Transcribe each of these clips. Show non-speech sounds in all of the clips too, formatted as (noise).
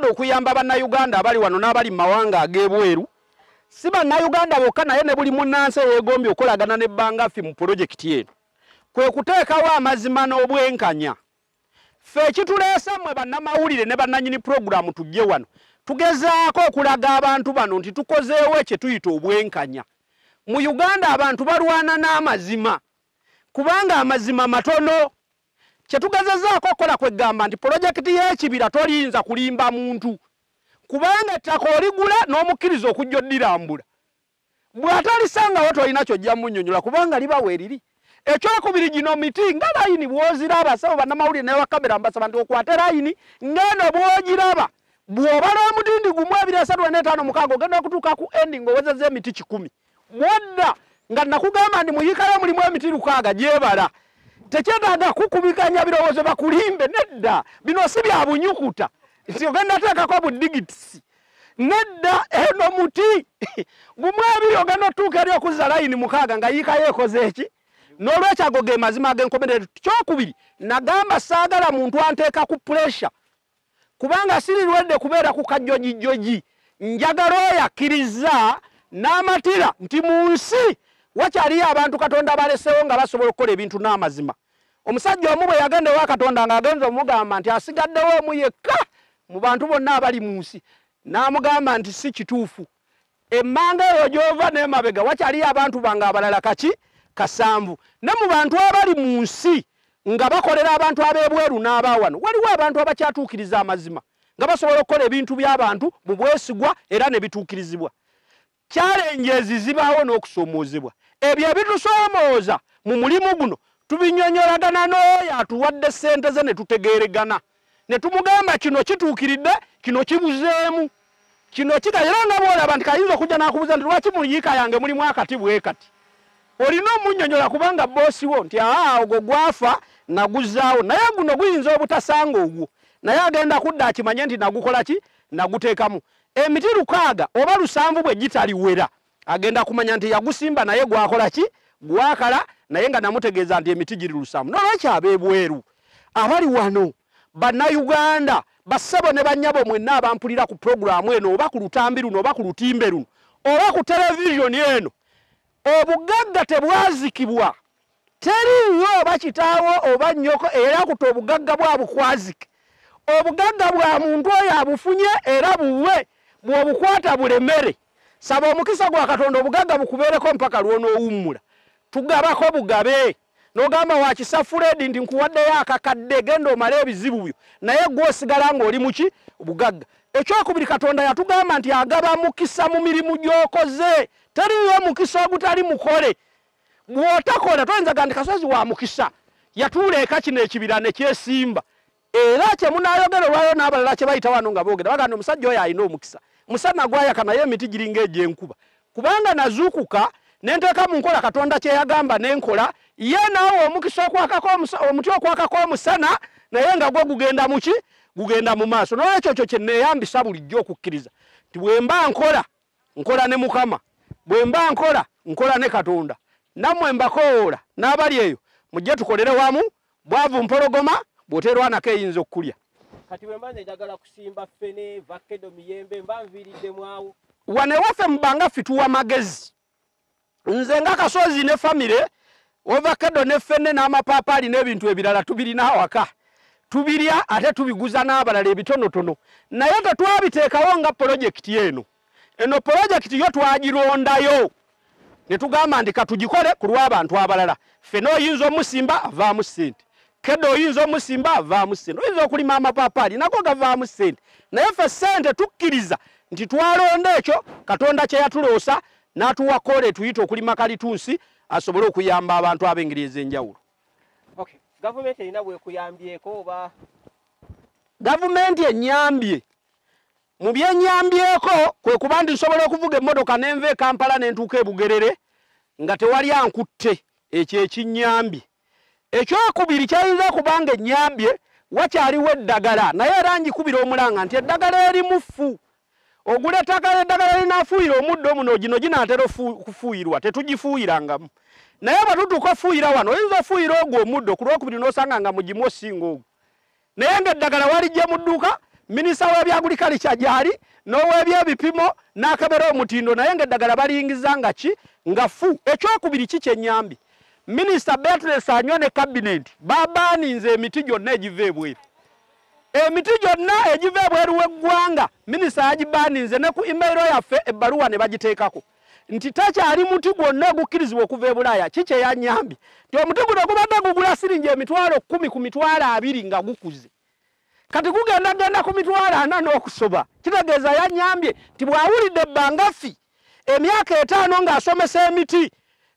tusobodde okuyamba bannayuganda abali wano n'abali mu mawanga ag'ebweru si bannayuganda bokka naye ne buli munnansi eyeegombye okolagana n'ebbanga ffe mu pulojekiti eno. Kwe kuteekawo amazima n'obwenkanya. Ffe ekituleese mmwe bannamawulire ne bannanyini puroguramu tujje wano. Tugezaako okulaga abantu bano nti tukozeewo ekye tuyita obwenkanya. Mu uganda abantu balwana n'amazima kubanga amazima matono kyetugezezaako okukola kwegamba nti pulojekiti y'ekibira toyinza kulimba muntu. Kubanga ettaka oligula n'omukkiriza okujja oddirambula. Bw'atalisangawo tolina kyojja munnyonnyola kubanga liba weeriri. Ekyokubiri gino miti nga layini bw'oziraba sabo bannamawulire naye wakamera mbasaba nti okwate layini ngeno bw'ogiraba bw'obala omutindi gumu ebiri esatu ena etaano mukaaga ogenda okutuuka ku endi ng'owezeza emiti kikumi. Bwodda nga nakugamba ndi muyikayo mulimu emiti lukaaga gyebala tekyetaaga kukubikanya birowoozo bakulimbe nedda. Bino si bya bunyukuta. Nti ogenda teekako budigitisi nedda eno muti. (laughs) Gumu ebiri ogenda otuuka eri okuzza layini mukaaga nga yiikayo ekoze eki? N'olwekyo ago ge mazima ag'enkomerero kyokubiri nagamba saagala muntu anteeka ku puresha kubanga sirirwedde kubeera ku kajjogijogi njagala oyo akkiriza n'amatira nti mu nsi wakyaliyo abantu katonda balesewo nga basobola okukola ebintu n'amazima omusajja omu bwe yagenda ewa katonda ng'agenza omugamba nti asigaddewo omu yekka mu bantu bonna abali mu nsi n'amugamba nti si kituufu. Emmanga eyo gy'ova n'emabega wakyaliyo abantu bange abalala kaki? Kasanvu. Ne mu bantu abali mu nsi nga bakolera abantu ab'ebweru n'abawano waliwo abantu abakyatuukiriza amazima nga basobola okukola ebintu by'abantu mu bwesigwa era ne bituukirizibwa. Kyalenjezi zibaawo n'okusoomoozebwa. Ebyo ebitusoomooza mu mulimu guno tubinyonyolagana n'oyo atuwadde ssente ze ne tutegeeregana. Ne tumugamba kino kituukiridde kino kibuzeemu. Kino kika era nga bwolaba nti kayinza okujja n'akubuza nti lwaki mu yiika yange mulimu akati bwe kati? Olina omunnyonnyola kubanga boosi wo nti aa ogwo gwafa naguzaawo. Naye guno guyinza obutasanga ogwo. Naye agenda kudda akimanye nti nagukola ki? Naguteekamu. Emiti lukaaga oba lusanvu bwe gitaliwera. Agenda kumanya nti yagusimba naye gwakola ki? Gwakala naye nga namutegeeza nti emiti giri lusanvu nolwekyo ab'ebweru abali wano bannayuganda bassebo ne bannyabo mwenna abampulira ku puroguramu eno oba ku lutambi luno oba ku lutimbe luno oba ku televisioni eno obugagga tebwazikibwa. Teriyo oba kitaawo oba nnyoko era kuta obugagga bwabukwazike obugagga bwa muntu oyo abufunye era buwe bw'obukwata bulemere. Saba omukisa gwa katonda obugagga bukubeereko mpaka lwonoowummula tugabako bugabe. N'ogamba wakisa furedi nti nkuwaddeyo akakadde genda omale ebizibu byo. Naye gwosigala ng'oli muki bugagga. Ekyokubiri katonda yatugamba nti agaba mukisa mu mirimu gy'okoze. Teriyo omukisa ogutali mukole. Bw'otakola toyinzaga nti kasozi wa mukisa. Yatuula eka kino ekibira ne kyesimba. Era kyemunayogera olwayo n'abalala kye bayita wano nga boogera bagamba omusajja oyo alina omukisa. Musana gwayaka naye emiti giringa egy'enkuba kubanga nazuukuka nenteeka mu nkola katonda kyeyagamba nenkola ye naawe omukisa okwakako omuti okwakako omusana naye nga gwo gugenda muki gugenda mu maaso. Nolwekyo kyo kyeneeyambisa bulijjo okukkiriza. Nti bwe mba nkola nkola ne mukama. Bwe mba nkola nkola ne katonda. Nammwe mbakowoola n'abali eyo mujje tukolere wamu bwavu mpologoma bw'oterwanako eyinza okkulya kati bwe mba njagala kusimba ffene vakedo miyembe mba nviiriddemu awo. Wane waffe mubanga fituwa magezi nze nga kasozi ne famire ovakedo ne ffene n'amapaapaali n'ebintu ebirala tubirina awaka. Tubirya ate tubiguza n'abalala ebitonotono. Naye tetwabiteekawo nga pulojekiti eno. Eno pulojekiti yo twagirondayo ne tugamba nti katugikole ku lw'abantu abalala. Ffene oyinza omusimba avaamu ssente. Kedo oyinza omusimba avaamu ssente. Oyinza okulima amapaapaali nago gavaamu ssente. Naye ffe ssente tukkiriza nti twalonda ekyo katonda kye yatuloosa n'atuwa koole tuyita okulima kalitunsi asobole okuyamba abantu ab'engeri ez'enjawulo. Okay. Gavumenti erina bwekuyambyeko oba? Gavumenti enyambye. Mu byenyambyeko kwe kuba ndi nsobola okuvuga emmotoka nenva e kampala nentuuka e bugerere nga tewali ankutte ekyo ekinyambye. Ekyokubiri kyayinza okuba nga enyambye wakyaliwo eddagala naye era njikubira omulanga nti eddagala erimu ffu ogula ettagala eddagala linaafuuyira omuddo muno gino ginaatera ofu- kufuuyirwa tetugifuuyirangamu naye bwe tutuuka ofuuyira wano oyinza ofuuyira ogwo omuddo ku lwokubiri n'osanga nga mugimu osinga ogwo. Naye ng'eddagala walijja mu dduuka minisita w'ebyagulikalikya gyali n'ow'ebyebipimo n'akabera omutindo naye ng'eddagala baliyingiza nga ki? Nga fu. Ekyokubiri ki kyenyambi minisita beatrice anywa ne kabineti babaaninze emiti gyonna egiva ebweru emiti gyonna egiva ebweru w'eggwanga minisita yagibaaninze ne ku imeiro yaffe ebbaluwa ne bagiteekako. Nti takyali muti gwonna ogukkirizibwa okuva e bulaaya ki kyeyanyambye nti omuti guno gubadde gugula siringi emitwalo kumi ku mitwalo abiri nga gukuze. Kati gugenda genda ku mitwalo ana n'okusoba. Kitegeeza yanyambye nti bw'awulidde ebbangaffi emyaka etaano ng'asomesa emiti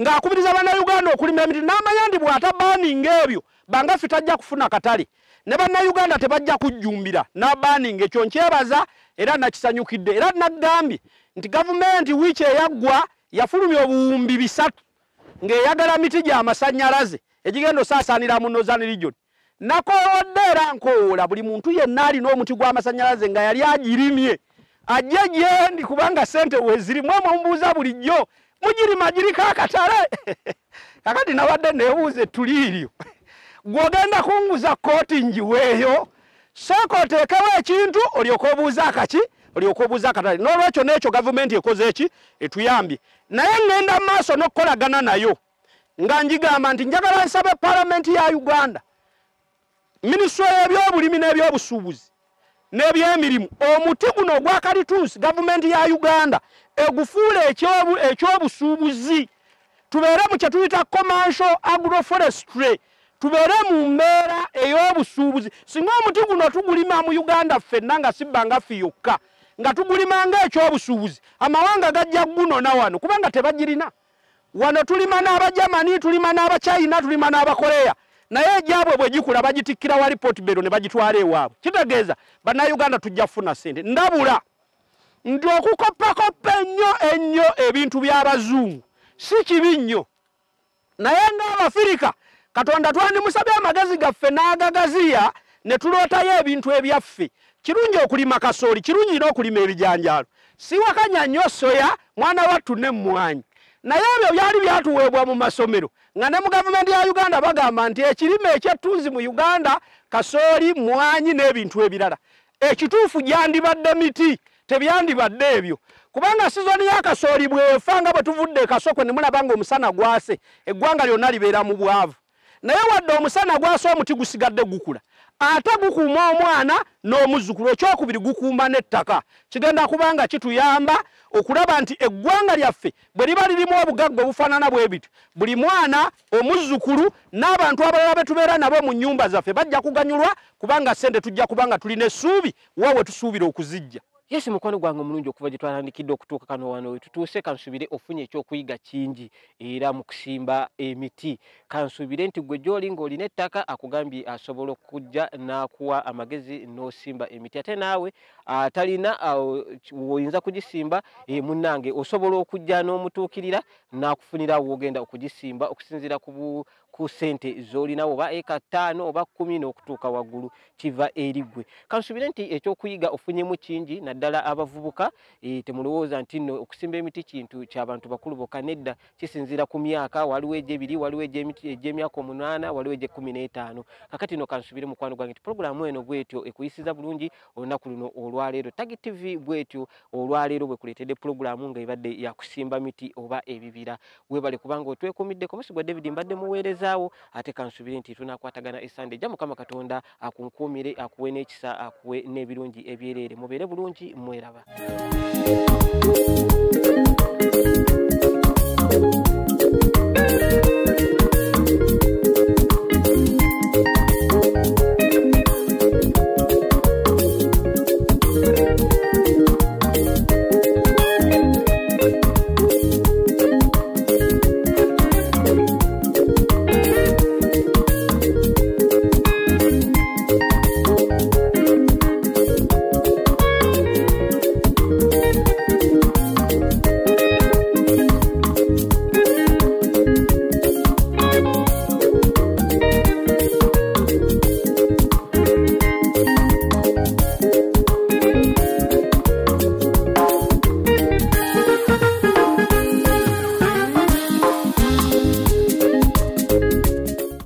ng'akubiriza bannayuganda okulima emiti n'amanya nti bw'atabaaninga ebyo bangaffi tajja kufuna katale ne bannayuganda tebajja kujjumbira n'abaaninga ekyo nkyebaza era nakisanyukidde. Era naggambye nti gavumenti wiiki eyaggwa yafulumya obuwumbi bisatu ng'eyagala miti gy'amasannyalaze egigenda osaasaanira mu northern region. Nakoowodde era nkowoola buli muntu yenna alina omuti gw'amasannyalaze nga yali agirimye ajje gyendi kubanga sente wezirimu omumbuuza bulijjo. Mugirima giriko akatale. (laughs) Kakati nabadde neebuuza ettuliiryo (laughs) gwogenda kunguza kooti njiweeyo sooka oteekewo ekintu olyoka obuuza akaki olyoka obuuza akatale. N'olwekyo n'ekyo gavumenti ekoze eki? Etuyambye. Naye ŋŋenda maaso n'okukolagana nayo nga njigamba nti njagala nsaba epaalamenti ya uganda minisitule y'ebyobulimi n'ebyobusuubuzi n'ebyemirimu omuti guno ogwa kalitunsi gavumenti ya uganda egufuula ekyobusuubuzi. Tubeere mu kye tuyita commercial agroforestry tubeere mu mbeera ey'obusuubuzi. Singa omuti guno tugulima mu uganda ffenna nga sibbangaffe yokka nga tugulima ng'ekyobusuubuzi amawanga gajja gunona wano kubanga tebagirina. Wano tulima n'abajamani tulima n'abachina tulima n'abakoleya naye egyabwe bwe gikula bagitikkira wali potbero ne bagitwala ewaabwe. Kitegeeza bannayuganda tujja kufuna sente ndabula nti okukoppakoppa ennyo ennyo ebintu by'abazungu si kibi nnyo. Naye ng'abafirika katonda twandimusabye amagezi gaffe n'agagaziya ne tulootayo ebintu ebyaffe. Kirungi okulima kasooli kirungi n'okulima ebijanjaalo. Siwakanya nnyo soya mwana wattu n'emmwanyi naye ebyo byali byatuweebwa mu masomero nga ne mu gavumenti ya uganda bagamba nti ekirime ekyettunzi mu uganda kasooli mwanyi n'ebintu ebirala. Ekituufu gyandibadde miti tebyandibadde ebyo. Kubanga sizoni y'akasooli bwefa nga bwe tuvudde ekasokwe ne mulaba nga omusana gwase eggwanga lyonna libeera mu bwavu naye wadde omusana gwase omuti gusigadde gukula. Ate gukuuma omwana n'omuzzukulu ekyokubiri gukuuma n'ettaka. Kigenda kubanga kituyamba okulaba nti eggwanga lyaffe bwe liba lirimu obugagga obufaanana bwe biti buli mwana omuzzukulu n'abantu abalala be tubeera nabo mu nnyumba zaffe bajja kuganyulwa kubanga ssente tujja kubanga tulina essuubi wa we tusuubira okuzijja yesi mukwano gwange omulungi okuva gye twatandikidde okutuuka kano wano wetutuuse kansubire ofunye ekyokuyiga kingi era mu kusimba emiti. Kansubire nti gwe gy'oli ng'olina ettaka akugambye asobola okujja n'akuwa amagezi n'osimba emiti. Ate naawe atalina woyinza kugisimba e, munnange osobola okujja n'omutuukirira n'akufunira wogenda okugisimba okusinziira ku ku sente z'olina oba eka ttaano oba kkumi n'okutuuka waggulu kiva eri ggwe. Kansubire nti ekyokuyiga ofunyemu kingi naddala abavubuka e, temulowooza nti nno okusimba emiti kintu ky'abantu bakulu bokka nedda kisinziira ku myaka waliwo egy'ebiri waliwo egy'emyaka omunaana waliwo egy'ekkumi n'etaano kakati no kansubire mukwano gwange nti pulogulaamu eno bwetyo ekuyisiza bulungi olunaku luno olwaleero tagi tv bwetyo olwaleero bwekuleetedde pulogulaamu nga ebadde yakusimba miti oba ebibira. Webale kubanga otwekuumiddeko musigwa david mbadde muweereza awo ate kansubire nti tunakwatagana esande. Ejja mukama katonda akunkuumire akuwe n'ekisa akuwe n'ebirungi ebyereere. Mubeere bulungi mweraba